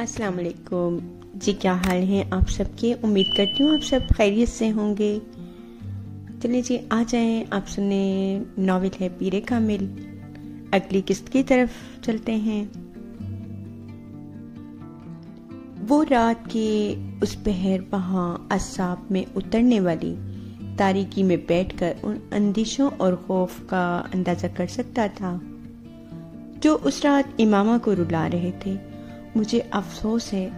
अस्सलाम वालेकुम जी, क्या हाल है आप सबके? उम्मीद करती हूँ आप सब खैरियत से होंगे। चलिए जी, आ जाएँ। आप सुने नावल है पीरे कामिल अगली किस्त की तरफ़ चलते हैं। वो रात के उस पहर वहाँ असाब में उतरने वाली तारीकी में बैठकर उन अंदिशों और खौफ का अंदाज़ा कर सकता था, जो उस रात इमामा को रुला रहे थे। मुझे अफसोस है।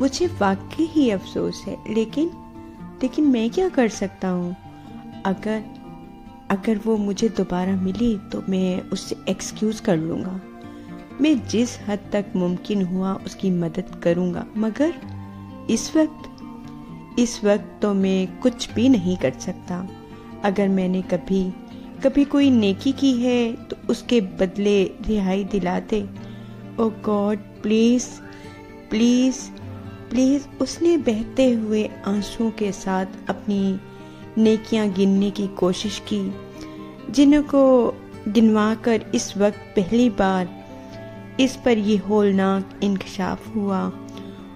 मुझे वाकई ही अफसोस है। लेकिन लेकिन मैं क्या कर सकता हूँ? अगर अगर वो मुझे दोबारा मिली तो मैं उससे एक्सक्यूज कर लूँगा। मैं जिस हद तक मुमकिन हुआ उसकी मदद करूँगा। मगर इस वक्त इस वक्त तो मैं कुछ भी नहीं कर सकता। अगर मैंने कभी कभी कोई नेकी की है तो उसके बदले रिहाई दिलाते oh God please please please उसने बहते हुए आंसुओं के साथ अपनी नेकियाँ गिनने की कोशिश की, जिनको गिनवा कर इस वक्त पहली बार इस पर यह होलनाक इंकशाफ हुआ।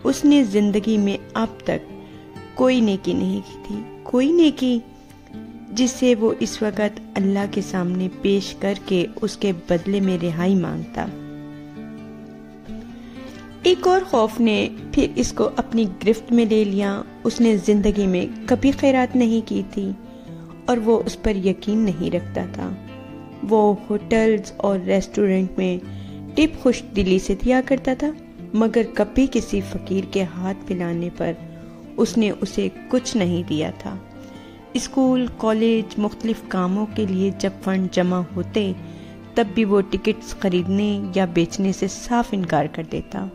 उसने ज़िंदगी में अब तक कोई नेकी नहीं की थी, कोई नेकी जिससे वो इस वक्त अल्लाह के सामने पेश करके उसके बदले में रिहाई माँगता। एक और खौफ ने फिर इसको अपनी गिरफ्त में ले लिया। उसने ज़िंदगी में कभी खैरात नहीं की थी और वो उस पर यकीन नहीं रखता था। वो होटल्स और रेस्टोरेंट में टिप खुश दिली से दिया करता था, मगर कभी किसी फकीर के हाथ पिलाने पर उसने उसे कुछ नहीं दिया था। स्कूल, कॉलेज, मुख्तलिफ़ कामों के लिए जब फंड जमा होते, तब भी वो टिकट्स खरीदने या बेचने से साफ़ इनकार कर देता।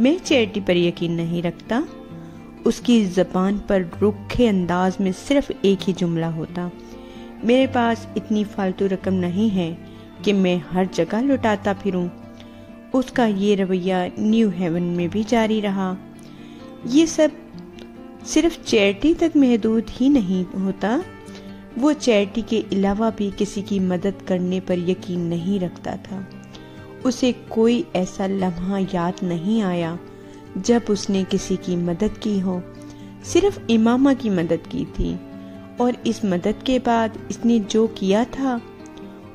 मैं चैरिटी पर यकीन नहीं रखता। उसकी जबान पर रुखे अंदाज में सिर्फ़ एक ही जुमला होता। मेरे पास इतनी फालतू रकम नहीं है कि मैं हर जगह लुटाता फिरूं। उसका ये रवैया न्यू हेवन में भी जारी रहा। ये सब सिर्फ़ चैरिटी तक महदूद ही नहीं होता। वो चैरिटी के अलावा भी किसी की मदद करने पर यकीन नहीं रखता था। उसे कोई ऐसा लम्हा याद नहीं आया जब उसने किसी की मदद की हो। सिर्फ़ इमामा की मदद की थी और इस मदद के बाद इसने जो किया था,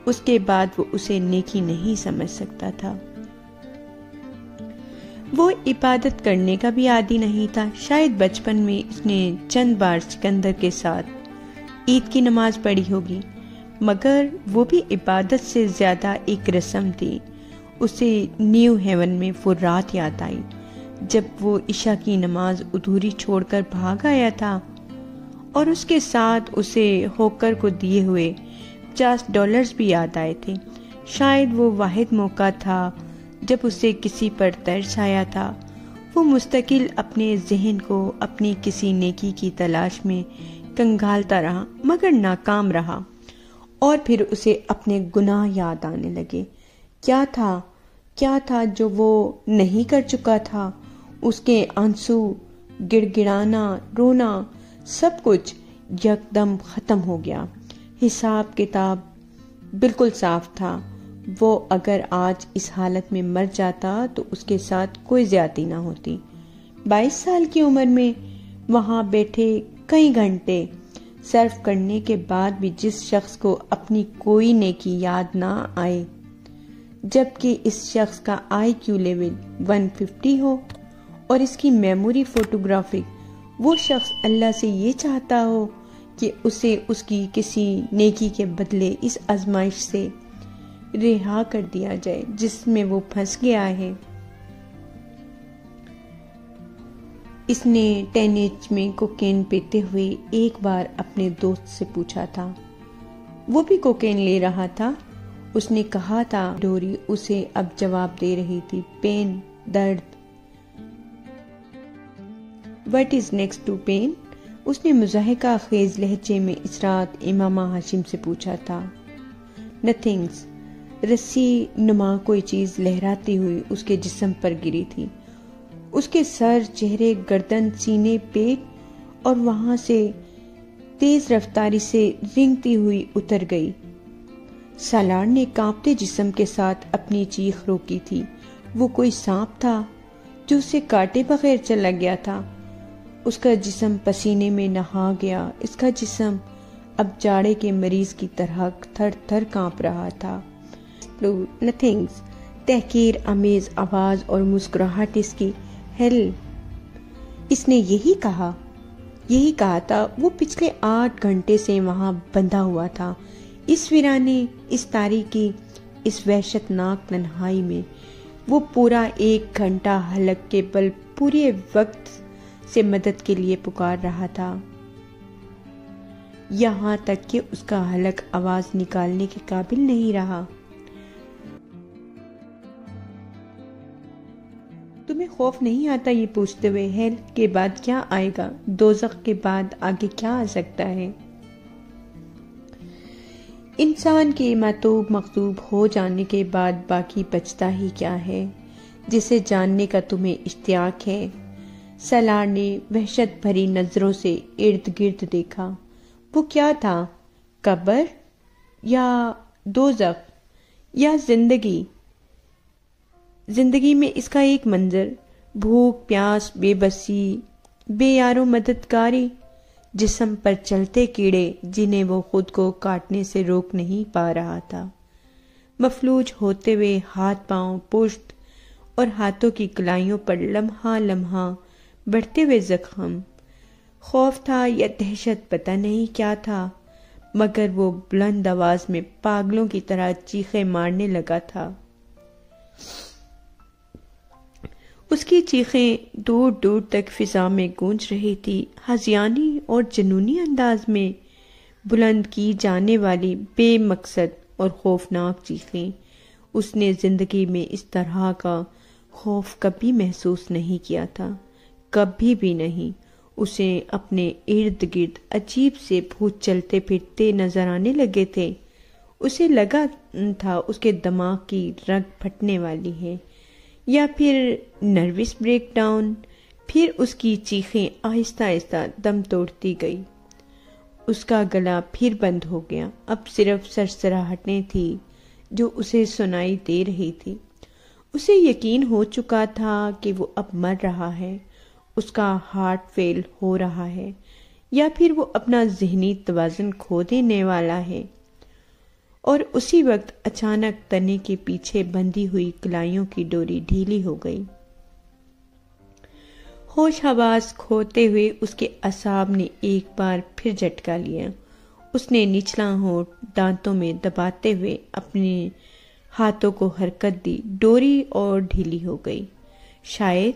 उसके बाद वो उसे नेकी नहीं समझ सकता था। वो इबादत करने का भी आदि नहीं था। शायद बचपन में इसने चंद बार सिकंदर के साथ ईद की नमाज़ पढ़ी होगी, मगर वो भी इबादत से ज़्यादा एक रस्म थी। उसे न्यू हेवन में वो रात याद आई, जब वो ईशा की नमाज़ अधूरी छोड़कर भाग आया था और उसके साथ उसे होकर को दिए हुए पचास डॉलर्स भी याद आए थे। शायद वो वाहिद मौका था, जब उसे किसी पर तरस आया था। वो मुस्तकिल अपने जहन को अपनी किसी नेकी की तलाश में कंगालता रहा, मगर नाकाम रहा और फिर उसे अपने गुनाह याद आने लगे। क्या था? क्या था जो वो नहीं कर चुका था? उसके आँसू, गिड़गिड़ाना, रोना, सब कुछ यकदम खत्म हो गया। हिसाब किताब बिल्कुल साफ़ था। वो अगर आज इस हालत में मर जाता तो उसके साथ कोई ज़्यादा ना होती। 22 साल की उम्र में वहाँ बैठे कई घंटे सर्व करने के बाद भी जिस शख्स को अपनी कोई नेकी याद ना आए जबकि इस शख्स का आई क्यू लेवल 150 हो और इसकी मेमोरी फोटोग्राफिक, वो शख्स अल्लाह से ये चाहता हो कि उसे उसकी किसी नेकी के बदले इस आजमाइश से रिहा कर दिया जाए, जिसमें वो फंस गया है। इसने टेन एज में कोकेन पीते हुए एक बार अपने दोस्त से पूछा था। वो भी कोकेन ले रहा था। उसने कहा, था, डोरी, उसे अब जवाब दे रही थी, पेन, दर्द. What is next to pain उसने मुजाहिका खेज लहजे में इस रात इमामा हाशिम से पूछा, था नथिंग्स रस्सी नुमा कोई चीज़ लहराती हुई उसके जिस्म पर गिरी थी। उसके सर, चेहरे, गर्दन, सीने, पेट और वहाँ से तेज रफ्तारी से रिंगती हुई उतर गई। सालार ने कांपते जिस्म के साथ अपनी चीख रोकी थी। वो कोई सांप था, जो उसे काटे बगैर चला गया था। उसका जिस्म पसीने में नहा गया। इसका जिस्म अब जाड़े के मरीज़ की तरह थर थर काँप रहा था। नथिंग्स तहकीर, अमेज, आवाज़ और मुस्कुराहट इसकी। हेल। इसने यही कहा। यही कहा था, वो पिछले आठ घंटे से वहाँ बंधा हुआ था। इस वीराने, इस तारीखी इस वहशतनाक तन्हाई में, वो पूरा एक घंटा हलक के बल पूरे वक्त से मदद के लिए पुकार रहा था। यहाँ तक कि उसका हलक आवाज़ निकालने के काबिल नहीं रहा। तुम्हें खौफ नहीं आता ये पूछते हुए, हेल, के बाद क्या आएगा? दोजख के बाद आगे क्या आ सकता है? इंसान के मतूब मकतूब हो जाने के बाद बाकी बचता ही क्या है? जिसे जानने का तुम्हें इश्तियाक है। सलार ने वहशत भरी नज़रों से इर्द गिर्द देखा। वो क्या था? कब्र या दोजख या ज़िंदगी? ज़िंदगी में इसका एक मंजर, भूख, प्यास, बेबसी, बेयारो मददगारी जिसम पर चलते कीड़े, जिन्हें वो खुद को काटने से रोक नहीं पा रहा था। मफलूज होते हुए हाथ पाँव पुष्ट और हाथों की कलाइयों पर लम्हा लम्हा बढ़ते हुए जख्म। खौफ था या दहशत, पता नहीं क्या था, मगर वो बुलंद आवाज़ में पागलों की तरह चीखे मारने लगा था। उसकी चीखें दूर दूर तक फिजा में गूंज रही थी। हजियानी और जनूनी अंदाज में बुलंद की जाने वाली बेमकसद और खौफनाक चीखें उसने ज़िंदगी में इस तरह का खौफ कभी महसूस नहीं किया था, कभी भी नहीं। उसे अपने इर्द गिर्द अजीब से भूत चलते फिरते नज़र आने लगे थे। उसे लगा था उसके दिमाग की रग फटने वाली है। या फिर नर्वस ब्रेकडाउन फिर उसकी चीखें आहिस्ता आहिस्ता दम तोड़ती गई। उसका गला फिर बंद हो गया। अब सिर्फ़ सरसराहटें थी जो उसे सुनाई दे रही थी। उसे यकीन हो चुका था कि वो अब मर रहा है। उसका हार्ट फेल हो रहा है। या फिर वो अपना जहनी तवाजन खो देने वाला है। और उसी वक्त अचानक तने के पीछे बंधी हुई कलाइयों की डोरी ढीली हो गई। होश हवास खोते हुए उसके असाब ने एक बार फिर झटका लिया। उसने निचला होठ दांतों में दबाते हुए अपने हाथों को हरकत दी। डोरी और ढीली हो गई। शायद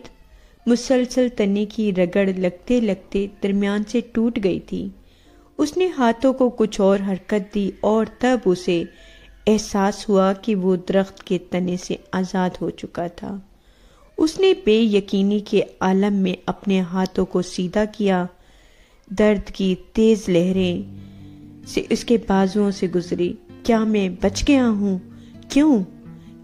मुसलसल तने की रगड़ लगते लगते दरमियान से टूट गई थी। उसने हाथों को कुछ और हरकत दी और तब उसे एहसास हुआ कि वो दरख्त के तने से आज़ाद हो चुका था। उसने बेयकीनी के आलम में अपने हाथों को सीधा किया। दर्द की तेज लहरें से उसके बाजुओं से गुजरी। क्या मैं बच गया हूँ? क्यों?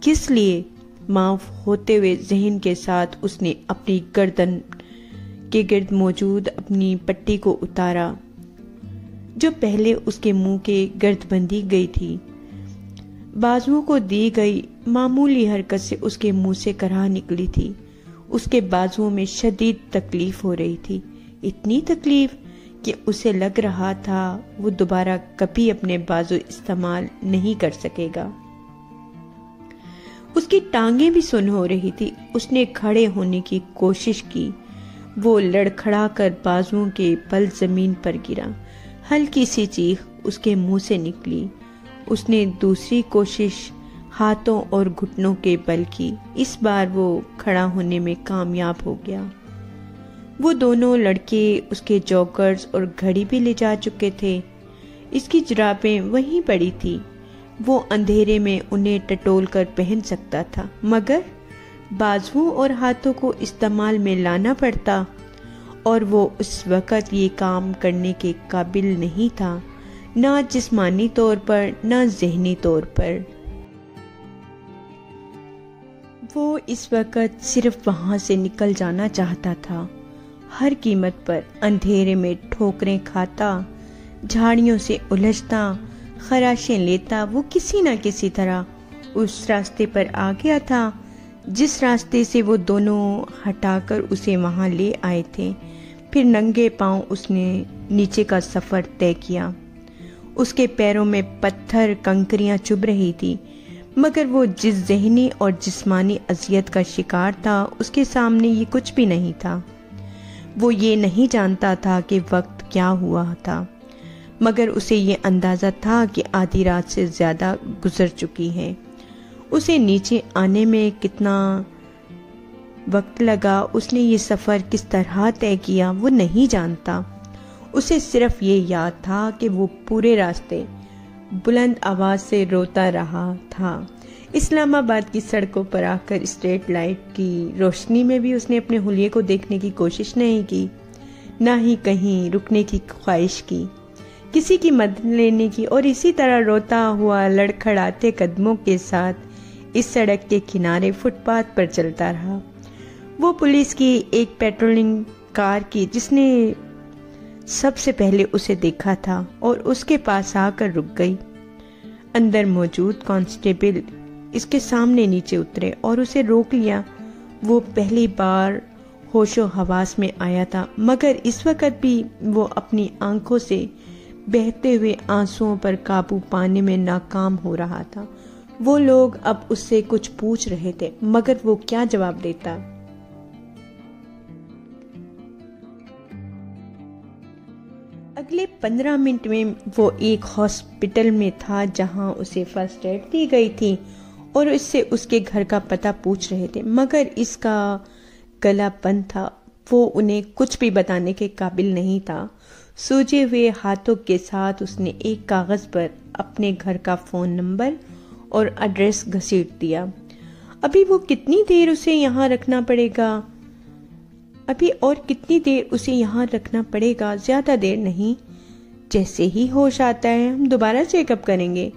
किस लिए? माफ़ होते हुए जहन के साथ उसने अपनी गर्दन के गिर्द मौजूद अपनी पट्टी को उतारा। जो पहले उसके मुँह के गर्द बंदी गई थी। बाजुओं को दी गई मामूली हरकत से उसके मुँह से कराह निकली थी। उसके बाजुओं में शदीद तकलीफ़ हो रही थी। इतनी तकलीफ़ कि उसे लग रहा था वो दोबारा कभी अपने बाजू इस्तेमाल नहीं कर सकेगा। उसकी टांगे भी सुन हो रही थी। उसने खड़े होने की कोशिश की। वो लड़खड़ा कर बाजुओं के पल ज़मीन पर गिरा। हल्की सी चीख उसके मुँह से निकली। उसने दूसरी कोशिश हाथों और घुटनों के बल की। इस बार वो खड़ा होने में कामयाब हो गया। वो दोनों लड़के उसके जॉकर्स और घड़ी भी ले जा चुके थे। इसकी जराबें वहीं पड़ी थी। वो अंधेरे में उन्हें टटोल कर पहन सकता था। मगर बाजुओं और हाथों को इस्तेमाल में लाना पड़ता। और वो उस वक़्त ये काम करने के काबिल नहीं था, ना जिस्मानी तौर पर, ना जहनी तौर पर। वो इस वक़्त सिर्फ़ वहाँ से निकल जाना चाहता था। हर कीमत पर अंधेरे में ठोकरें खाता, झाड़ियों से उलझता, खराशें लेता, वो किसी न किसी तरह उस रास्ते पर आ गया था, जिस रास्ते से वो दोनों हटाकर उसे वहाँ ले आए थे। फिर नंगे पाँव उसने नीचे का सफ़र तय किया। उसके पैरों में पत्थर, कंकरियाँ चुभ रही थी, मगर वो जिस जहनी और जिस्मानी अजियत का शिकार था, उसके सामने ये कुछ भी नहीं था। वो ये नहीं जानता था कि वक्त क्या हुआ था, मगर उसे ये अंदाज़ा था कि आधी रात से ज़्यादा गुजर चुकी है। उसे नीचे आने में कितना वक्त लगा, उसने ये सफ़र किस तरह तय किया वो नहीं जानता। उसे सिर्फ़ ये याद था कि वो पूरे रास्ते बुलंद आवाज़ से रोता रहा था। इस्लामाबाद की सड़कों पर आकर स्ट्रेट लाइट की रोशनी में भी उसने अपने हुलिये को देखने की कोशिश नहीं की, ना ही कहीं रुकने की ख्वाहिश की। किसी की मदद लेने की और इसी तरह रोता हुआ लड़खड़ाते कदमों के साथ इस सड़क के किनारे फुटपाथ पर चलता रहा। वो पुलिस की एक पेट्रोलिंग कार की, जिसने सबसे पहले उसे देखा था और उसके पास आकर रुक गई। अंदर मौजूद कांस्टेबल इसके सामने नीचे उतरे और उसे रोक लिया। वो पहली बार होशो हवास में आया था, मगर इस वक्त भी वो अपनी आँखों से बहते हुए आंसुओं पर काबू पाने में नाकाम हो रहा था। वो लोग अब उससे कुछ पूछ रहे थे, मगर वो क्या जवाब देता? अगले पंद्रह मिनट में वो एक हॉस्पिटल में था जहाँ उसे फ़र्स्ट एड दी गई थी और इससे उसके घर का पता पूछ रहे थे। मगर इसका गला बंद था। वो उन्हें कुछ भी बताने के काबिल नहीं था। सूजे हुए हाथों के साथ उसने एक कागज़ पर अपने घर का फ़ोन नंबर और एड्रेस घसीट दिया। अभी वो कितनी देर उसे यहाँ रखना पड़ेगा? अभी और कितनी देर उसे यहाँ रखना पड़ेगा, ज़्यादा देर नहीं। जैसे ही होश आता है, हम दोबारा चेकअप करेंगे,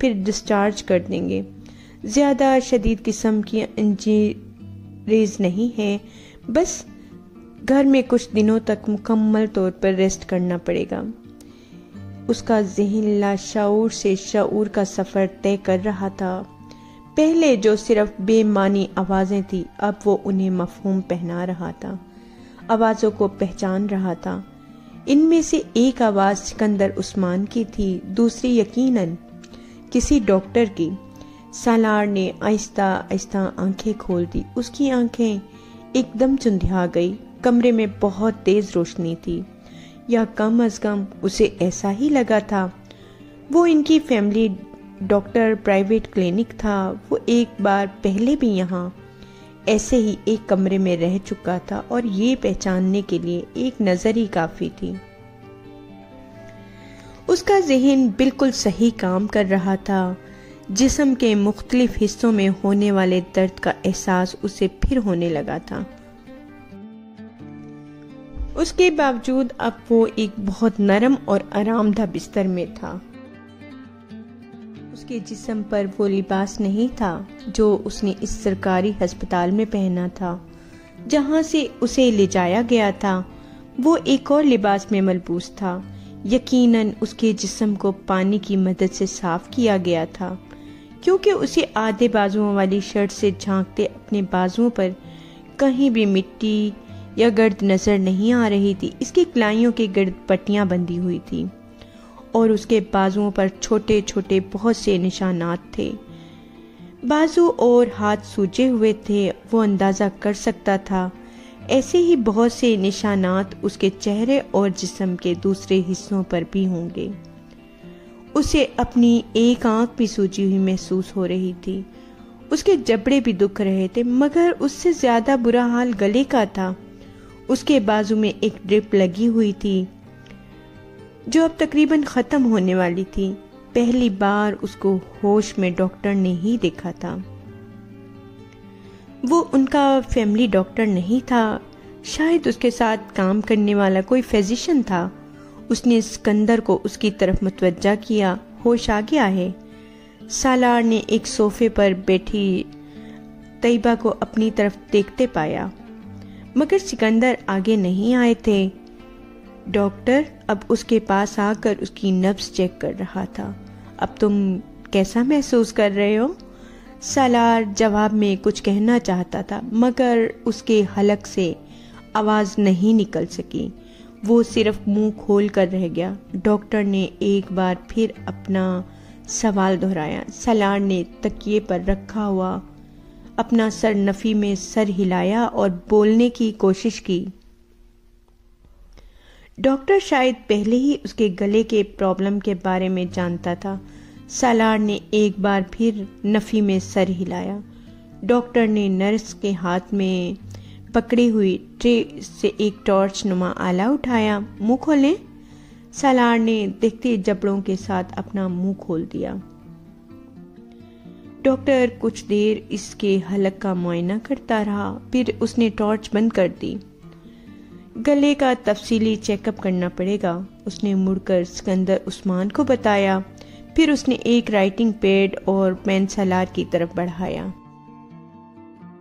फिर डिस्चार्ज कर देंगे। ज़्यादा शदीद किस्म की इंजरीज नहीं है। बस घर में कुछ दिनों तक मुकम्मल तौर पर रेस्ट करना पड़ेगा। उसका जहन लाशूर से शूर का सफ़र तय कर रहा था। पहले जो सिर्फ़ बेमानी आवाज़ें थी, अब वो उन्हें मफहूम पहना रहा था। आवाज़ों को पहचान रहा था। इनमें से एक आवाज़ सिकंदर उस्मान की थी, दूसरी यकीनन किसी डॉक्टर की। सालार ने आहिस्ता आहिस्ता आँखें खोल दी। उसकी आँखें एकदम चुंधिया गई। कमरे में बहुत तेज रोशनी थी। या कम अज कम उसे ऐसा ही लगा था। वो इनकी फैमिली डॉक्टर प्राइवेट क्लिनिक था। वो एक बार पहले भी यहाँ ऐसे ही एक कमरे में रह चुका था और ये पहचानने के लिए एक नज़र ही काफ़ी थी। उसका जहन बिल्कुल सही काम कर रहा था। जिसम के मुख्तलिफ़ हिस्सों में होने वाले दर्द का एहसास उसे फिर होने लगा था। उसके बावजूद अब वो एक बहुत नरम और आरामदा बिस्तर में था। उसके जिस्म पर वो लिबास नहीं था, जो उसने इस सरकारी अस्पताल में पहना था। जहाँ से उसे ले जाया गया था, वो एक और लिबास में मलबूस था। यकीनन उसके जिस्म को पानी की मदद से साफ़ किया गया था, क्योंकि उसे आधे बाजुओं वाली शर्ट से झांकते अपने बाजुओं पर कहीं भी मिट्टी या गर्द नज़र नहीं आ रही थी। इसकी कलाइयों की गर्द पट्टियाँ बंधी हुई थी। और उसके बाजुओं पर छोटे छोटे बहुत से निशानात थे। बाजू और हाथ सूजे हुए थे, वो अंदाज़ा कर सकता था। ऐसे ही बहुत से निशानात उसके चेहरे और जिस्म के दूसरे हिस्सों पर भी होंगे। उसे अपनी एक आँख भी सूजी हुई महसूस हो रही थी। उसके जबड़े भी दुख रहे थे, मगर उससे ज़्यादा बुरा हाल गले का था। उसके बाजू में एक ड्रिप लगी हुई थी। जो अब तकरीबन खत्म होने वाली थी, पहली बार उसको होश में डॉक्टर ने ही देखा था। वो उनका फैमिली डॉक्टर नहीं था, शायद उसके साथ काम करने वाला कोई फिजिशियन था। उसने सिकंदर को उसकी तरफ़ मुतवजा किया, होश आ गया है। सालार ने एक सोफे पर बैठी तैयबा को अपनी तरफ़ देखते पाया। मगर सिकंदर आगे नहीं आए थे। डॉक्टर अब उसके पास आकर उसकी नब्स चेक कर रहा था। अब तुम कैसा महसूस कर रहे हो? सालार जवाब में कुछ कहना चाहता था, मगर उसके हलक से आवाज़ नहीं निकल सकी। वो सिर्फ़ मुँह खोल कर रह गया। डॉक्टर ने एक बार फिर अपना सवाल दोहराया। सलार ने तकिए पर रखा हुआ अपना सर नफी में सर हिलाया और बोलने की कोशिश की। डॉक्टर शायद पहले ही उसके गले के प्रॉब्लम के बारे में जानता था। सालार ने एक बार फिर नफी में सर हिलाया। डॉक्टर ने नर्स के हाथ में पकड़ी हुई ट्रे से एक टॉर्च नुमा आला उठाया। मुँह खोलें। सालार ने देखते जबड़ों के साथ अपना मुँह खोल दिया। डॉक्टर कुछ देर इसके हलक का मुआयना करता रहा, फिर उसने टॉर्च बंद कर दी। गले का तफसीली चेकअप करना पड़ेगा। उसने मुड़कर सिकंदर उस्मान को बताया। फिर उसने एक राइटिंग पैड और पेन सलार की तरफ़ बढ़ाया।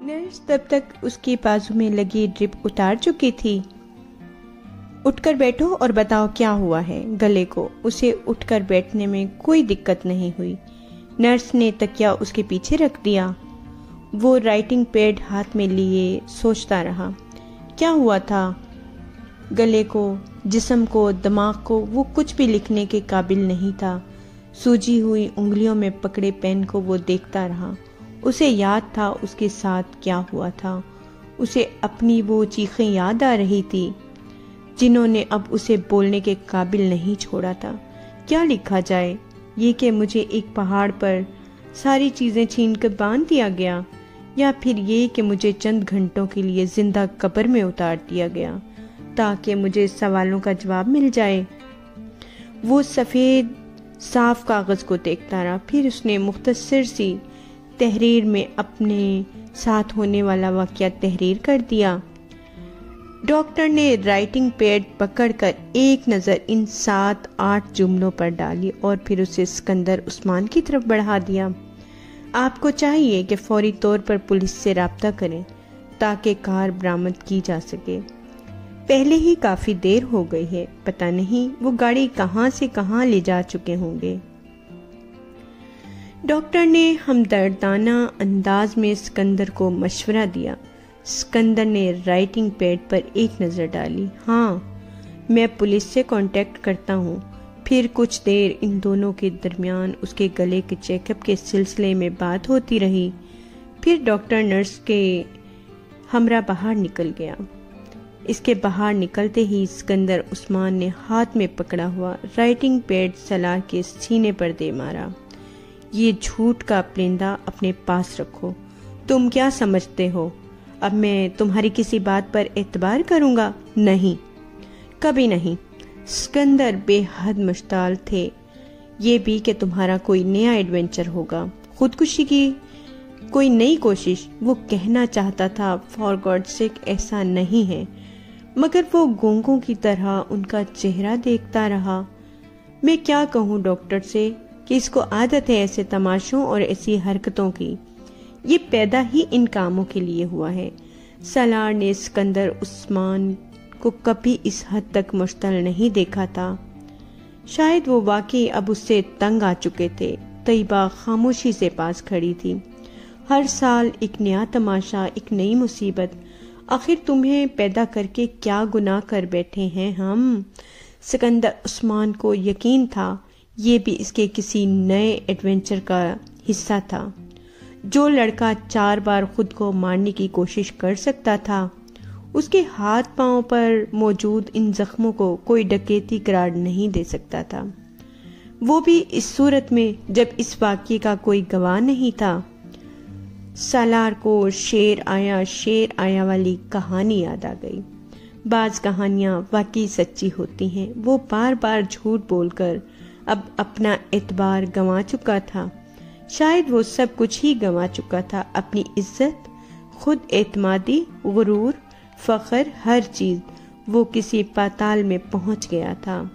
नर्स तब तक उसके बाजू में लगी ड्रिप उतार चुकी थी। उठकर बैठो और बताओ क्या हुआ है गले को। उसे उठकर बैठने में कोई दिक्कत नहीं हुई। नर्स ने तकिया उसके पीछे रख दिया। वो राइटिंग पैड हाथ में लिए सोचता रहा। क्या हुआ था? गले को, जिसम को, दिमाग को, वो कुछ भी लिखने के काबिल नहीं था। सूजी हुई उंगलियों में पकड़े पेन को वो देखता रहा। उसे याद था उसके साथ क्या हुआ था। उसे अपनी वो चीखें याद आ रही थी, जिन्होंने अब उसे बोलने के काबिल नहीं छोड़ा था। क्या लिखा जाए? ये कि मुझे एक पहाड़ पर सारी चीज़ें छीन कर बाँध दिया गया, या फिर ये कि मुझे चंद घंटों के लिए ज़िंदा कब्र में उतार दिया गया। ताकि मुझे सवालों का जवाब मिल जाए। वो सफ़ेद साफ़ कागज़ को देखता रहा, फिर उसने मुख्तसर सी तहरीर में अपने साथ होने वाला वाक्य तहरीर कर दिया। डॉक्टर ने राइटिंग पैड पकड़कर एक नज़र इन सात आठ जुमलों पर डाली और फिर उसे सिकंदर उस्मान की तरफ़ बढ़ा दिया। आपको चाहिए कि फौरी तौर पर पुलिस से रबता करें ताकि कार बरामद की जा सके। पहले ही काफ़ी देर हो गई है। पता नहीं वो गाड़ी कहाँ से कहाँ ले जा चुके होंगे। डॉक्टर ने हमदर्दाना अंदाज में सिकंदर को मशवरा दिया। सिकंदर ने राइटिंग पैड पर एक नज़र डाली। हाँ मैं पुलिस से कांटेक्ट करता हूँ। फिर कुछ देर इन दोनों के दरमियान उसके गले के चेकअप के सिलसिले में बात होती रही। फिर डॉक्टर नर्स के हमरा बाहर निकल गया। इसके बाहर निकलते ही सिकंदर उस्मान ने हाथ में पकड़ा हुआ राइटिंग पैड सलार के सीने पर दे मारा। ये झूठ का परिंदा अपने पास रखो। तुम क्या समझते हो? अब मैं तुम्हारी किसी बात पर एतबार करूँगा? नहीं। कभी नहीं। सिकंदर बेहद मुश्ताल थे। ये भी कि तुम्हारा कोई नया एडवेंचर होगा। खुदकुशी की कोई नई कोशिश, वो कहना चाहता था फॉर गॉड सिक ऐसा नहीं है। मगर वो गोंगों की तरह उनका चेहरा देखता रहा। मैं क्या कहूँ डॉक्टर से कि इसको आदत है ऐसे तमाशों और ऐसी हरकतों की। ये पैदा ही इन कामों के लिए हुआ है। सलार ने सिकंदर उस्मान को कभी इस हद तक मुश्तल नहीं देखा था। शायद वो वाकई अब उससे तंग आ चुके थे। तयबा खामोशी से पास खड़ी थी। हर साल एक नया तमाशा, एक नई मुसीबत आखिर तुम्हें पैदा करके क्या गुनाह कर बैठे हैं हम? सिकंदर उस्मान को यकीन था, ये भी इसके किसी नए एडवेंचर का हिस्सा था। जो लड़का चार बार खुद को मारने की कोशिश कर सकता था, उसके हाथ पाँव पर मौजूद इन जख्मों को कोई डकैती करार नहीं दे सकता था। वो भी इस सूरत में, जब इस वाक्य का कोई गवाह नहीं था। सालार को शेर आया शेर आया वाली कहानी याद आ गई। बाज कहानियाँ वाकई सच्ची होती हैं। वो बार बार झूठ बोलकर अब अपना एतबार गंवा चुका था। शायद वो सब कुछ ही गंवा चुका था। अपनी इज़्ज़त, खुद एतमादी, गुरूर, फखर, हर चीज़ वो किसी पाताल में पहुँच गया था।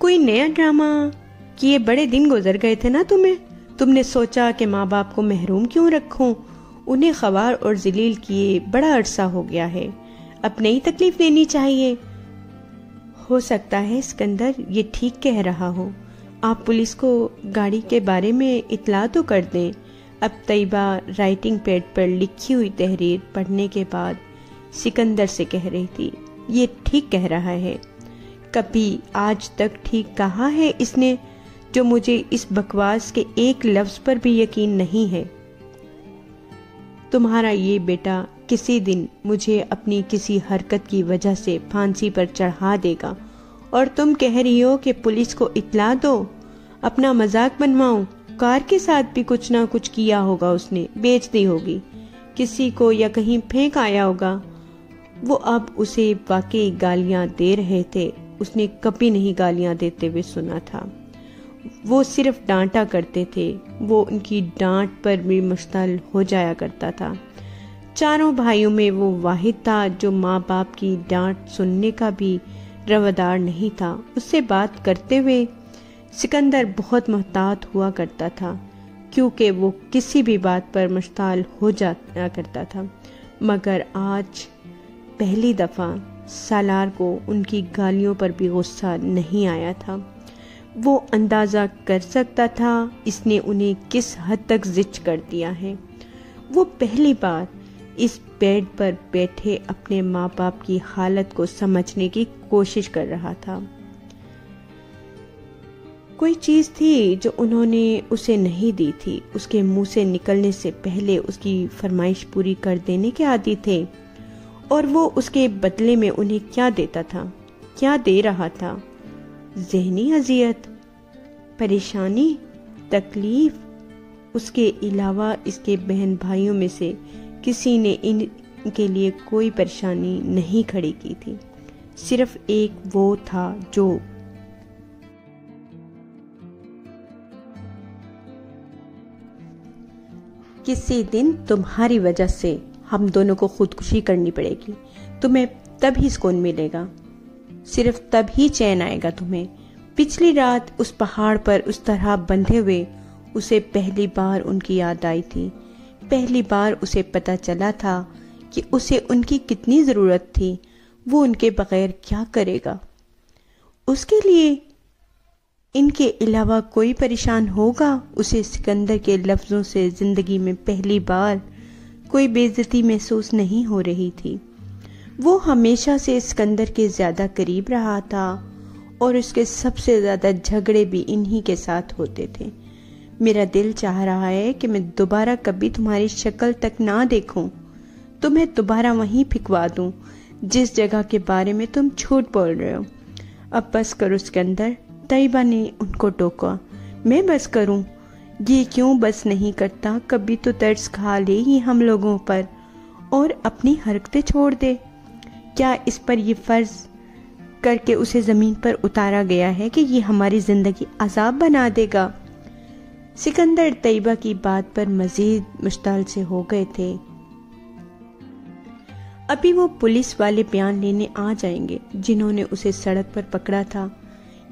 कोई नया ड्रामा? कि ये बड़े दिन गुजर गए थे ना तुम्हें? तुमने सोचा कि माँ बाप को महरूम क्यों रखूँ? उन्हें खबार और जलील किए बड़ा अरसा हो गया है। अब नई तकलीफ़ देनी चाहिए। हो सकता है सिकंदर ये ठीक कह रहा हो। आप पुलिस को गाड़ी के बारे में इतला तो कर दें। अब तैयबा राइटिंग पैड पर लिखी हुई तहरीर पढ़ने के बाद सिकंदर से कह रही थी, ये ठीक कह रहा है। कभी आज तक ठीक कहा है इसने? जो मुझे इस बकवास के एक लफ्ज पर भी यकीन नहीं है। तुम्हारा ये बेटा किसी दिन मुझे अपनी किसी हरकत की वजह से फांसी पर चढ़ा देगा और तुम कह रही हो कि पुलिस को इतला दो। अपना मज़ाक बनवाओ कार के साथ भी कुछ ना कुछ किया होगा उसने, बेच दी होगी। किसी को या कहीं फेंक आया होगा। वो अब उसे वाकई गालियाँ दे रहे थे, उसने कभी नहीं गालियाँ देते हुए सुना था। वो सिर्फ़ डांटा करते थे, वो उनकी डांट पर भी मुश्तल हो जाया करता था। चारों भाइयों में वो वाहिद था जो माँ बाप की डांट सुनने का भी रवादार नहीं था। उससे बात करते हुए सिकंदर बहुत मोहतात हुआ करता था, क्योंकि वो किसी भी बात पर मुश्ताल हो जाया करता था। मगर आज पहली दफ़ा सालार को उनकी गालियों पर भी गुस्सा नहीं आया था। वो अंदाज़ा कर सकता था इसने उन्हें किस हद तक जिच कर दिया है। वो पहली बार इस बेड पर बैठे अपने माँ बाप की हालत को समझने की कोशिश कर रहा था। कोई चीज़ थी जो उन्होंने उसे नहीं दी थी। उसके मुँह से निकलने से पहले उसकी फरमाइश पूरी कर देने के आदि थे और वो उसके बदले में उन्हें क्या देता था? क्या दे रहा था? जहनी अजियत, परेशानी, तकलीफ़, उसके अलावा इसके बहन भाइयों में से किसी ने इनके लिए कोई परेशानी नहीं खड़ी की थी। सिर्फ़ एक वो था जो किसी दिन तुम्हारी वजह से हम दोनों को खुदकुशी करनी पड़ेगी। तुम्हें तभी सुकून मिलेगा। सिर्फ़ तब ही चैन आएगा तुम्हें। पिछली रात उस पहाड़ पर उस तरह बंधे हुए उसे पहली बार उनकी याद आई थी। पहली बार उसे पता चला था कि उसे उनकी कितनी ज़रूरत थी। वो उनके बगैर क्या करेगा? उसके लिए इनके अलावा कोई परेशान होगा? उसे सिकंदर के लफ्ज़ों से ज़िंदगी में पहली बार कोई बेइज्जती महसूस नहीं हो रही थी। वो हमेशा से सिकंदर के ज़्यादा करीब रहा था और उसके सबसे ज़्यादा झगड़े भी इन्हीं के साथ होते थे। मेरा दिल चाह रहा है कि मैं दोबारा कभी तुम्हारी शक्ल तक ना देखूँ। तुम्हें दोबारा वहीं फिकवा दूँ, जिस जगह के बारे में तुम झूठ बोल रहे हो। अब बस करो सिकंदर तैयबा ने उनको टोका। मैं बस करूँ? ये क्यों बस नहीं करता? कभी तो तर्स खा ले ही हम लोगों पर और अपनी हरकतें छोड़ दे। क्या इस पर यह फ़र्ज़ करके उसे ज़मीन पर उतारा गया है कि ये हमारी ज़िंदगी अजाब बना देगा? सिकंदर तैयबा की बात पर मजीद मुश्ताल से हो गए थे। अभी वो पुलिस वाले बयान लेने आ जाएँगे, जिन्होंने उसे सड़क पर पकड़ा था।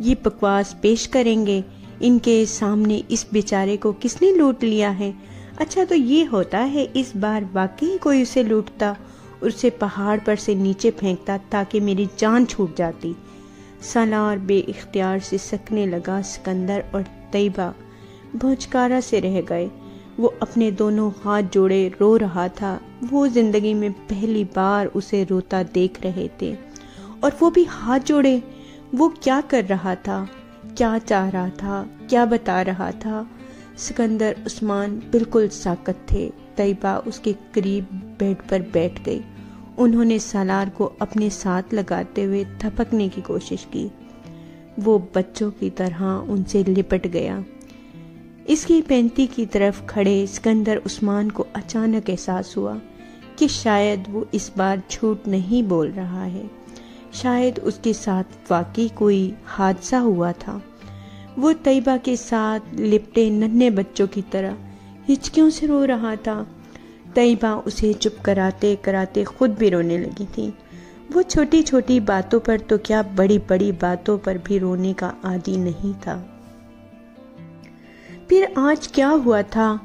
ये बकवास पेश करेंगे, इनके सामने इस बेचारे को किसने लूट लिया है? अच्छा तो ये होता है, इस बार वाकई कोई उसे लूटता उसे पहाड़ पर से नीचे फेंकता ताकि मेरी जान छूट जाती। सलार बे इख्तियार से सकने लगा सिकंदर और तैयबा भोजकारा से रह गए। वो अपने दोनों हाथ जोड़े रो रहा था। वो ज़िंदगी में पहली बार उसे रोता देख रहे थे। और वो भी हाथ जोड़े। वो क्या कर रहा था? क्या चाह रहा था? क्या बता रहा था? सिकंदर, उस्मान बिल्कुल साकत थे। तैयबा उसके करीब बेड पर बैठ गई। उन्होंने सालार को अपने साथ लगाते हुए थपकने की कोशिश की। वो बच्चों की तरह उनसे लिपट गया। इसकी पैंती की तरफ़ खड़े सिकंदर उस्मान को अचानक एहसास हुआ कि शायद वो इस बार झूठ नहीं बोल रहा है। शायद उसके साथ वाकई कोई हादसा हुआ था। वो तैयबा के साथ लिपटे नन्हे बच्चों की तरह हिचकियों से रो रहा था। तैयबा उसे चुप कराते कराते खुद भी रोने लगी थी। वो छोटी छोटी बातों पर तो क्या बड़ी बड़ी बातों पर भी रोने का आदि नहीं था। फिर आज क्या हुआ था?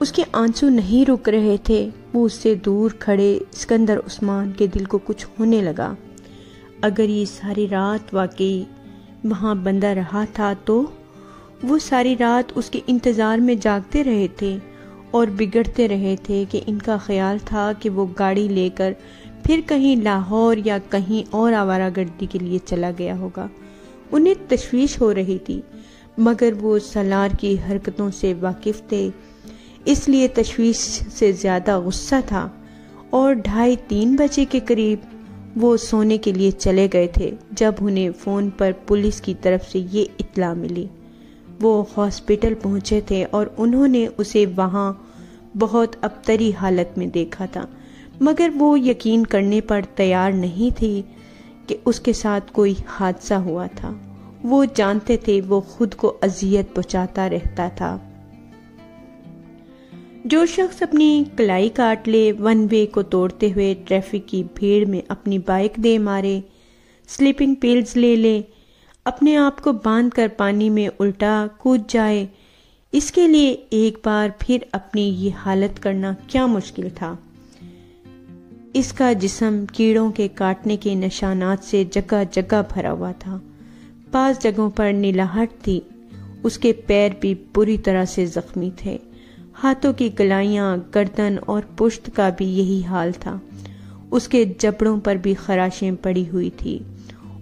उसके आँसू नहीं रुक रहे थे। वो उससे दूर खड़े सिकंदर उस्मान के दिल को कुछ होने लगा। अगर ये सारी रात वाकई वहाँ बंदा रहा था तो वो सारी रात उसके इंतज़ार में जागते रहे थे और बिगड़ते रहे थे कि इनका ख्याल था कि वो गाड़ी लेकर फिर कहीं लाहौर या कहीं और आवारागर्दी के लिए चला गया होगा। उन्हें तशवीश हो रही थी, मगर वो सलार की हरकतों से वाकिफ थे, इसलिए तशवीश से ज़्यादा गुस्सा था और ढाई तीन बजे के करीब वो सोने के लिए चले गए थे, जब उन्हें फ़ोन पर पुलिस की तरफ़ से ये इतला मिली। वो हॉस्पिटल पहुँचे थे और उन्होंने उसे वहाँ बहुत अबतरी हालत में देखा था। मगर वो यकीन करने पर तैयार नहीं थी कि उसके साथ कोई हादसा हुआ था। वो जानते थे वो खुद को अजियत पहुंचाता रहता था। जो शख्स अपनी कलाई काट ले, वन वे को तोड़ते हुए ट्रैफ़िक की भीड़ में अपनी बाइक दे मारे, स्लीपिंग पिल्स ले ले अपने आप को बाँध कर पानी में उल्टा कूद जाए। इसके लिए एक बार फिर अपनी ये हालत करना क्या मुश्किल था। इसका जिसम कीड़ों के काटने के निशानात से जगह जगह भरा हुआ था। पास जगहों पर नीलाहट थी। उसके पैर भी बुरी तरह से जख्मी थे। हाथों की गलाइयाँ, गर्दन और पुश्त का भी यही हाल था। उसके जबड़ों पर भी खराशें पड़ी हुई थी।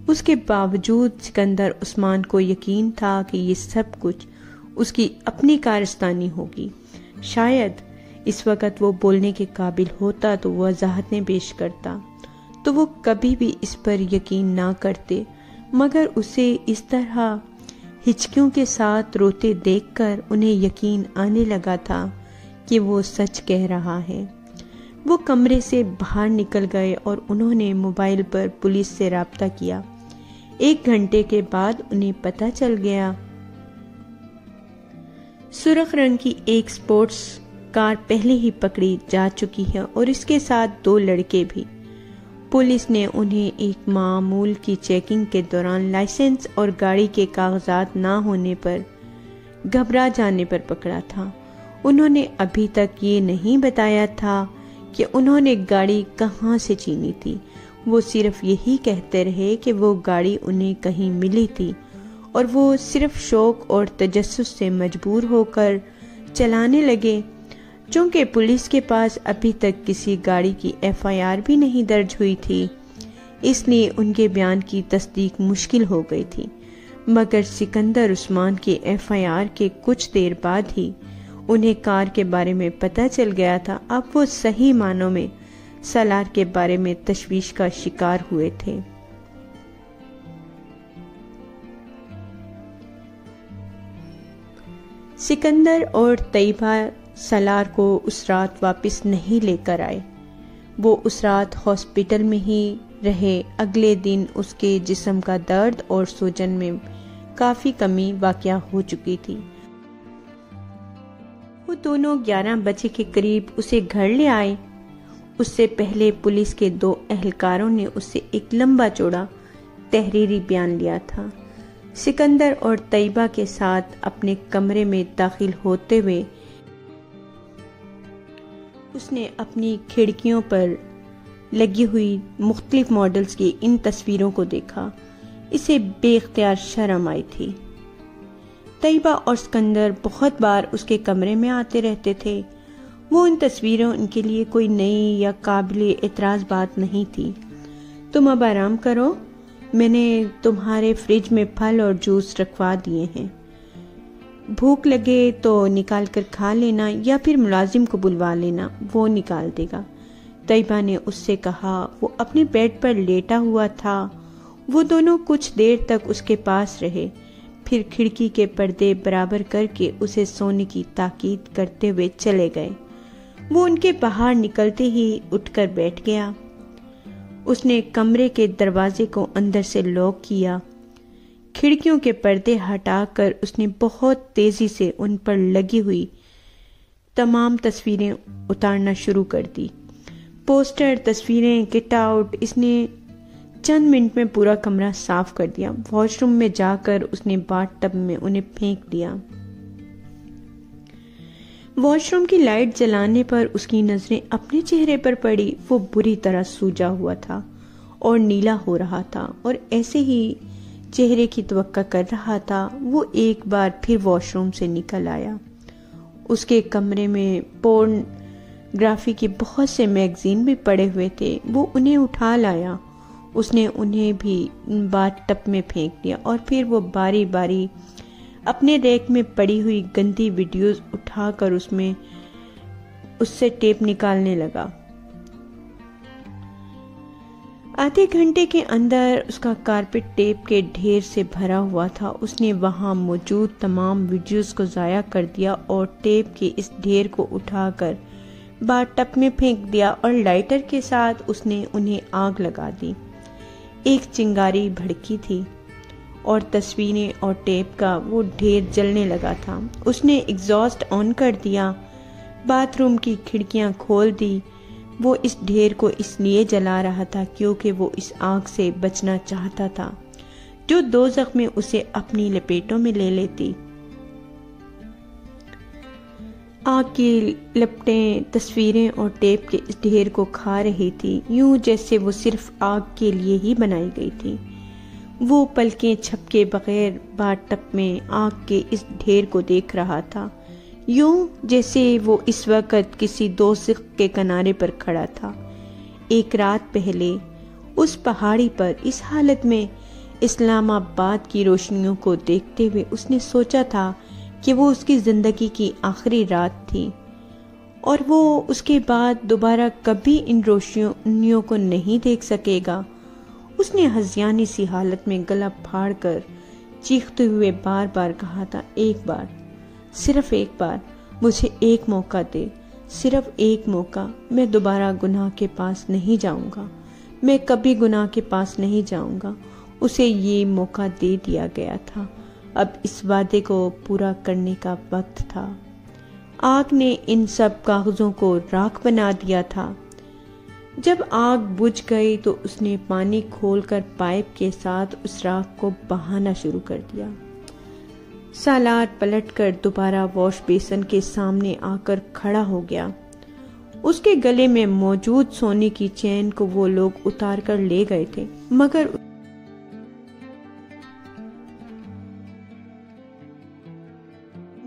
उसके बावजूद सिकंदर उस्मान को यकीन था कि ये सब कुछ उसकी अपनी कारस्तानी होगी। शायद इस वक्त वो बोलने के काबिल होता तो वजाहतें पेश करता। तो वो कभी भी इस पर यकीन ना करते, मगर उसे इस तरह हिचकियों के साथ रोते देखकर उन्हें यकीन आने लगा था कि वो सच कह रहा है। वो कमरे से बाहर निकल गए और उन्होंने मोबाइल पर पुलिस से रबता किया। एक घंटे के बाद उन्हें पता चल गया। सुरख रंग की एक स्पोर्ट्स कार पहले ही पकड़ी जा चुकी है और इसके साथ दो लड़के भी। पुलिस ने उन्हें एक मामूल की चेकिंग के दौरान लाइसेंस और गाड़ी के कागजात ना होने पर घबरा जाने पर पकड़ा था। उन्होंने अभी तक ये नहीं बताया था कि उन्होंने गाड़ी कहाँ से चीनी थी। वो सिर्फ़ यही कहते रहे कि वो गाड़ी उन्हें कहीं मिली थी और वो सिर्फ़ शौक और तजस्स से मजबूर होकर चलाने लगे, चूँकि पुलिस के पास अभी तक किसी गाड़ी की एफआईआर भी नहीं दर्ज हुई थी। इसलिए उनके बयान की तस्दीक मुश्किल हो गई थी, मगर सिकंदर उस्मान के एफआईआर के कुछ देर बाद ही उन्हें कार के बारे में पता चल गया था। अब वो सही मानों में सलार के बारे में तशवीश का शिकार हुए थे। सिकंदर और तैयबा सलार को उस रात वापस नहीं लेकर आए। वो उस रात हॉस्पिटल में ही रहे। अगले दिन उसके जिस्म का दर्द और सूजन में काफ़ी कमी वाक़ हो चुकी थी। वो दोनों 11 बजे के करीब उसे घर ले आए। उससे पहले पुलिस के दो एहलकारों ने उससे एक लंबा चौड़ा तहरीरी बयान लिया था। सिकंदर और तैयबा के साथ अपने कमरे में दाखिल होते हुए उसने अपनी खिड़कियों पर लगी हुई मुख्तलिफ़ मॉडल्स की इन तस्वीरों को देखा। इसे बेख्तियार शर्म आई थी। तैयबा और सिकंदर बहुत बार उसके कमरे में आते रहते थे। वो उन तस्वीरों उनके लिए कोई नई या काबिल एतराज़ बात नहीं थी। तुम अब आराम करो। मैंने तुम्हारे फ्रिज में फल और जूस रखवा दिए हैं। भूख लगे तो निकाल कर खा लेना या फिर मुलाजिम को बुलवा लेना, वो निकाल देगा। तैयबा ने उससे कहा, वो अपने बेड पर लेटा हुआ था। वो दोनों कुछ देर तक उसके पास रहे। फिर खिड़की के पर्दे बराबर करके उसे सोने की ताकीद करते हुए चले गए। वो उनके बाहर निकलते ही उठकर बैठ गया। उसने कमरे के दरवाजे को अंदर से लॉक किया। खिड़कियों के पर्दे हटाकर उसने बहुत तेज़ी से उन पर लगी हुई तमाम तस्वीरें उतारना शुरू कर दी। पोस्टर, तस्वीरें किट आउट, इसने चंद मिनट में पूरा कमरा साफ़ कर दिया। वॉशरूम में जाकर उसने बाट टब में उन्हें फेंक दिया। वॉशरूम की लाइट जलाने पर उसकी नज़रें अपने चेहरे पर पड़ी, वो बुरी तरह सूजा हुआ था और नीला हो रहा था और ऐसे ही चेहरे की तवक्का कर रहा था, वो एक बार फिर वॉशरूम से निकल आया। उसके कमरे में पोर्नग्राफी के बहुत से मैगजीन भी पड़े हुए थे, वो उन्हें उठा लाया। उसने उन्हें भी बात टप में फेंक दिया और फिर वो बारी बारी अपने रैक में पड़ी हुई गंदी वीडियोस उठाकर उसमें उससे टेप निकालने लगा। आधे घंटे के अंदर उसका कारपेट टेप के ढेर से भरा हुआ था। उसने वहाँ मौजूद तमाम वीडियोस को ज़ाया कर दिया और टेप के इस ढेर को उठाकर बार टप में फेंक दिया और लाइटर के साथ उसने उन्हें आग लगा दी। एक चिंगारी भड़की थी। और तस्वीरें और टेप का वो ढेर जलने लगा था। उसने एग्जॉस्ट ऑन कर दिया बाथरूम की खिड़कियाँ खोल दी। वो इस ढेर को इसलिए जला रहा था क्योंकि वो इस आग से बचना चाहता था। जो दो जख्म उसे अपनी लपेटों में ले लेती। आग की लपटें, तस्वीरें और टेप के इस ढेर को खा रही थी। यूँ जैसे वो सिर्फ़ आग के लिए ही बनाई गई थी। वो पलकें छपके बगैर बाट टप में आग के इस ढेर को देख रहा था। यूँ जैसे वो इस वक्त किसी दोस्त के किनारे पर खड़ा था। एक रात पहले उस पहाड़ी पर इस हालत में इस्लामाबाद की रोशनियों को देखते हुए उसने सोचा था कि वो उसकी ज़िंदगी की आखिरी रात थी और वो उसके बाद दोबारा कभी इन रोशनियों को नहीं देख सकेगा। उसने हजियानी सी हालत में गला फाड़ कर चीखते हुए बार बार कहा था, एक बार, सिर्फ़ एक बार, मुझे एक मौका दे, सिर्फ़ एक मौका, मैं दोबारा गुनाह के पास नहीं जाऊँगा, मैं कभी गुनाह के पास नहीं जाऊँगा, उसे ये मौका दे दिया गया था। अब इस वादे को पूरा करने का वक्त था। आग ने इन सब कागजों को राख बना दिया था। जब आग बुझ गई तो उसने पानी खोलकर पाइप के साथ उस राख को बहाना शुरू कर दिया। सालार पलटकर दोबारा वॉश बेसन के सामने आकर खड़ा हो गया। उसके गले में मौजूद सोने की चैन को वो लोग उतार कर ले गए थे, मगर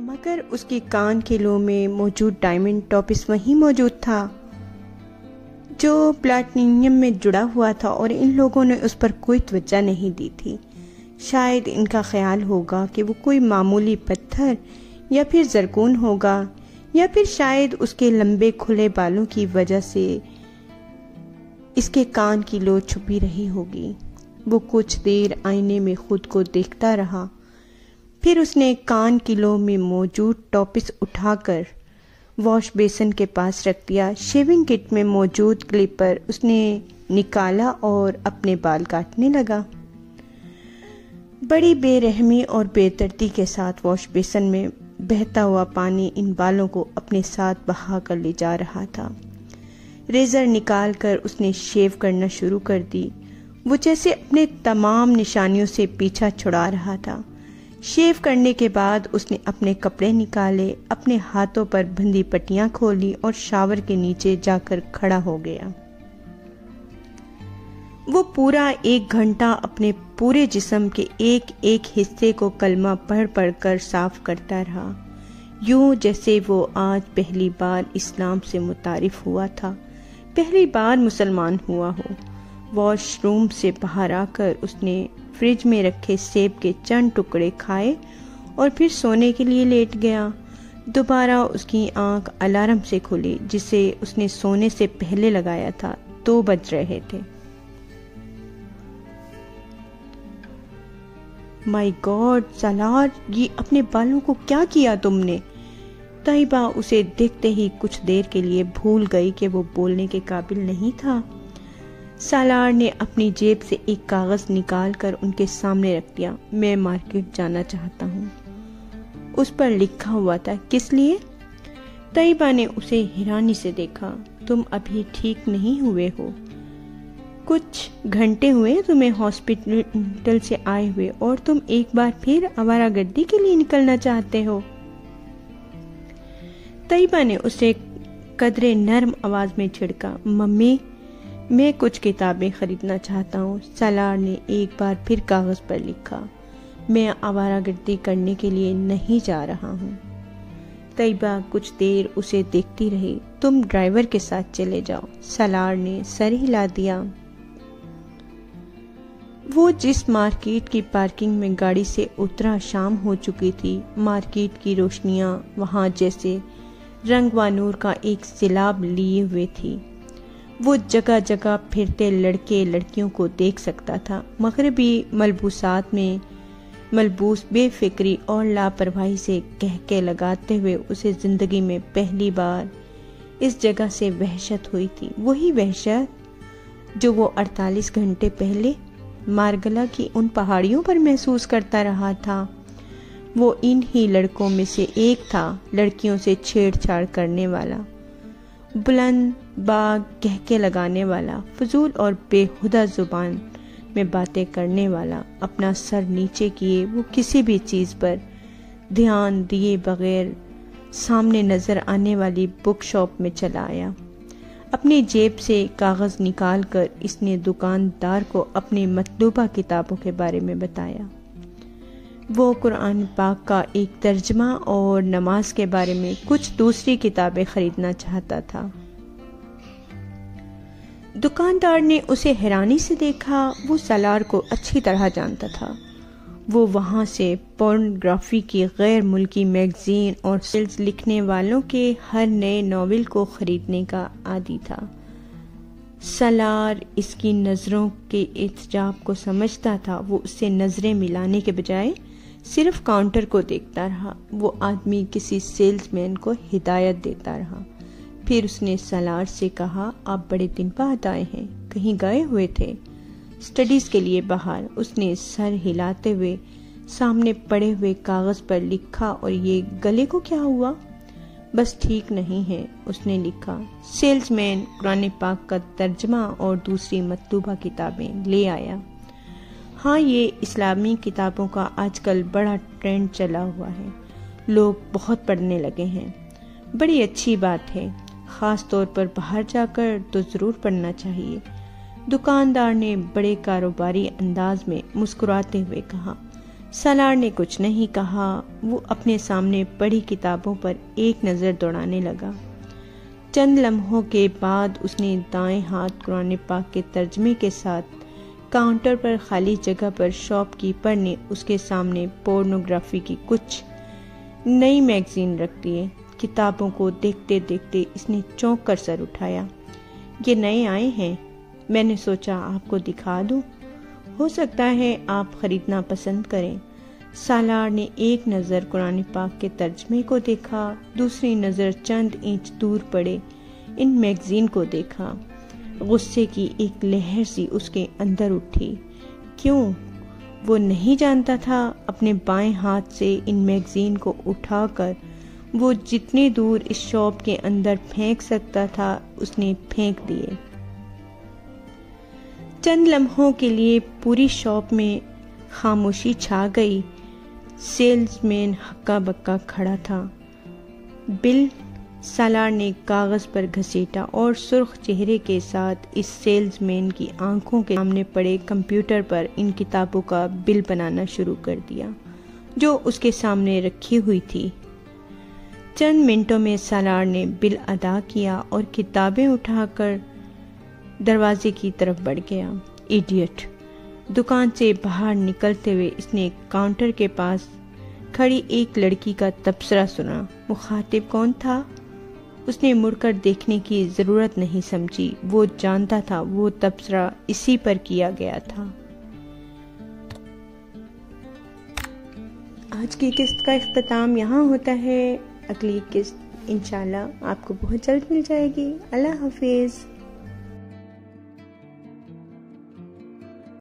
मगर उसकी कान के लो में मौजूद डायमंड टॉपिस वहीं मौजूद था। जो प्लाटिनियम में जुड़ा हुआ था और इन लोगों ने उस पर कोई त्वचा नहीं दी थी। शायद इनका ख्याल होगा कि वो कोई मामूली पत्थर या फिर जरकून होगा, या फिर शायद उसके लंबे खुले बालों की वजह से इसके कान की लो छुपी रही होगी। वो कुछ देर आईने में खुद को देखता रहा। फिर उसने कान की लो में मौजूद टॉपिस उठाकर वॉश बेसन के पास रख दिया। शेविंग किट में मौजूद क्लिपर उसने निकाला और अपने बाल काटने लगा। बड़ी बेरहमी और बेतरती के साथ वॉश बेसन में बहता हुआ पानी इन बालों को अपने साथ बहा कर ले जा रहा था। रेजर निकाल कर उसने शेव करना शुरू कर दी। वो जैसे अपने तमाम निशानियों से पीछा छुड़ा रहा था। शेव करने के बाद उसने अपने कपड़े निकाले, अपने हाथों पर बंदी पट्टियाँ खोली और शावर के नीचे जाकर खड़ा हो गया। वो पूरा एक घंटा अपने पूरे जिस्म के एक एक हिस्से को कलमा पढ़ पढ़ कर साफ़ करता रहा। यूँ जैसे वो आज पहली बार इस्लाम से मुतारिफ हुआ था, पहली बार मुसलमान हुआ हो। वॉशरूम से बाहर आकर उसने फ्रिज में रखे सेब के चंद टुकड़े खाए और फिर सोने के लिए लेट गया। दोबारा उसकी आँख अलार्म से खुली, जिसे उसने सोने से पहले लगाया था। दो बज रहे थे। माय गॉड सलार ये अपने बालों को क्या किया तुमने? तैयबा उसे देखते ही कुछ देर के लिए भूल गई कि वो बोलने के काबिल नहीं था। सालार ने अपनी जेब से एक कागज़ निकाल कर उनके सामने रख दिया। मैं मार्केट जाना चाहता हूँ। उस पर लिखा हुआ था, किस लिए? तैयबा ने उसे हैरानी से देखा। तुम अभी ठीक नहीं हुए हो। कुछ घंटे हुए तुम्हें हॉस्पिटल से आए हुए और तुम एक बार फिर आवारा गद्दी के लिए निकलना चाहते हो। तयबा ने उसे कदरे नर्म आवाज़ में छिड़का, मम्मी मैं कुछ किताबें खरीदना चाहता हूँ। सलार ने एक बार फिर कागज़ पर लिखा, मैं आवारागर्दी करने के लिए नहीं जा रहा हूँ। तैयबा कुछ देर उसे देखती रही, तुम ड्राइवर के साथ चले जाओ। सलार ने सर हिला दिया। वो जिस मार्केट की पार्किंग में गाड़ी से उतरा, शाम हो चुकी थी। मार्केट की रोशनियाँ वहाँ जैसे रंग व नूर का एक सिलाब लिए हुए थी। वो जगह जगह फिरते लड़के लड़कियों को देख सकता था। मगरबी मलबूसात में मलबूस बेफिक्री और लापरवाही से कह के लगाते हुए उसे ज़िंदगी में पहली बार इस जगह से वहशत हुई थी। वही वहशत जो वो 48 घंटे पहले मारगला की उन पहाड़ियों पर महसूस करता रहा था। वो इन ही लड़कों में से एक था, लड़कियों से छेड़छाड़ करने वाला। बुलंद बाग कह के लगाने वाला, फजूल और बेहुदा ज़ुबान में बातें करने वाला, अपना सर नीचे किए वो किसी भी चीज़ पर ध्यान दिए बगैर सामने नज़र आने वाली बुक शॉप में चला आया। अपनी जेब से कागज़ निकाल कर इसने दुकानदार को अपनी मतलूबा किताबों के बारे में बताया। वो कुरान पाक का एक तर्जमा और नमाज़ के बारे में कुछ दूसरी किताबें खरीदना चाहता था। दुकानदार ने उसे हैरानी से देखा, वो सलार को अच्छी तरह जानता था। वो वहाँ से पोर्नोग्राफी की गैर मुल्की मैगजीन और सिल्स लिखने वालों के हर नए नावल को खरीदने का आदि था। सलार इसकी नज़रों के एहतजाब को समझता था, वो उससे नज़रें मिलाने के बजाय सिर्फ़ काउंटर को देखता रहा, वो आदमी किसी सेल्समैन को हिदायत देता रहा। फिर उसने सलार से कहा, आप बड़े दिन बाद आए हैं। कहीं गए हुए थे? स्टडीज़ के लिए बाहर, उसने सर हिलाते हुए सामने पड़े हुए कागज़ पर लिखा, और ये गले को क्या हुआ? बस ठीक नहीं है, उसने लिखा। सेल्समैन कुरान पाक का तर्जमा और दूसरी मतलूबा किताबें ले आया। हाँ ये इस्लामी किताबों का आजकल बड़ा ट्रेंड चला हुआ है। लोग बहुत पढ़ने लगे हैं। बड़ी अच्छी बात है। ख़ास तौर पर बाहर जाकर तो ज़रूर पढ़ना चाहिए। दुकानदार ने बड़े कारोबारी अंदाज में मुस्कुराते हुए कहा, सलार ने कुछ नहीं कहा। वो अपने सामने पढ़ी किताबों पर एक नज़र दौड़ाने लगा। चंद लम्हों के बाद उसने दाएँ हाथ कुरान पाक के तर्जमे के साथ काउंटर पर खाली जगह पर शॉपकीपर ने उसके सामने पोर्नोग्राफी की कुछ नई मैगजीन रख दिए। किताबों को देखते देखते इसने चौंक कर सर उठाया। ये नए आए हैं। मैंने सोचा आपको दिखा दूँ। हो सकता है आप खरीदना पसंद करें। सालार ने एक नज़र कुरान पाक के तर्जमे को देखा, दूसरी नज़र चंद इंच दूर पड़े, इन मैगजीन को देखा। गुस्से की एक लहर सी उसके अंदर उठी। क्यों? वो नहीं जानता था, अपने बाएँ हाथ से इन मैगजीन को उठाकर वो जितनी दूर इस शॉप के अंदर फेंक सकता था, उसने फेंक दिए। चंद लम्हों के लिए पूरी शॉप में खामोशी छा गई। सेल्समैन हक्का बक्का खड़ा था। बिल सालार ने कागज़ पर घसीटा और सुर्ख चेहरे के साथ इस सेल्समैन की आँखों के सामने पड़े कंप्यूटर पर इन किताबों का बिल बनाना शुरू कर दिया, जो उसके सामने रखी हुई थी। चंद मिनटों में सालार ने बिल अदा किया और किताबें उठाकर दरवाजे की तरफ़ बढ़ गया। इडियट, दुकान से बाहर निकलते हुए इसने काउंटर के पास खड़ी एक लड़की का तबसरा सुना। मुखातिब कौन था? उसने मुड़कर देखने की ज़रूरत नहीं समझी। वो जानता था वो तबसरा इसी पर किया गया था। आज की किस्त का अख्ताम यहाँ होता है। अगली किस्त इंशाल्लाह आपको बहुत जल्द मिल जाएगी। अल्लाह हाफिज़।